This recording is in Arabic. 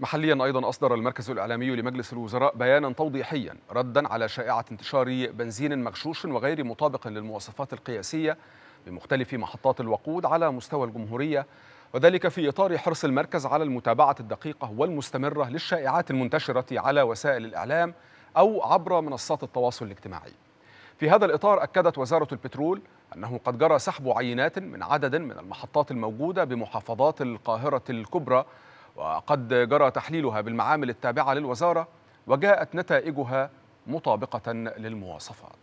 محليا أيضا أصدر المركز الإعلامي لمجلس الوزراء بيانا توضيحيا ردا على شائعة انتشار بنزين مغشوش وغير مطابق للمواصفات القياسية بمختلف محطات الوقود على مستوى الجمهورية وذلك في إطار حرص المركز على المتابعة الدقيقة والمستمرة للشائعات المنتشرة على وسائل الإعلام أو عبر منصات التواصل الاجتماعي. في هذا الإطار أكدت وزارة البترول أنه قد جرى سحب عينات من عدد من المحطات الموجودة بمحافظات القاهرة الكبرى وقد جرى تحليلها بالمعامل التابعة للوزارة وجاءت نتائجها مطابقة للمواصفات.